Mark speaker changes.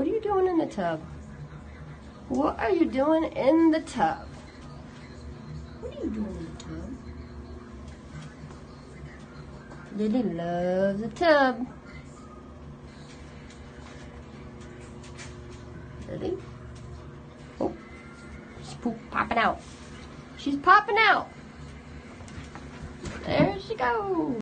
Speaker 1: What are you doing in the tub? What are you doing in the tub? What are you doing in the tub? Lilly loves the tub. Lilly? Oh, she's poop popping out. She's popping out. There she goes.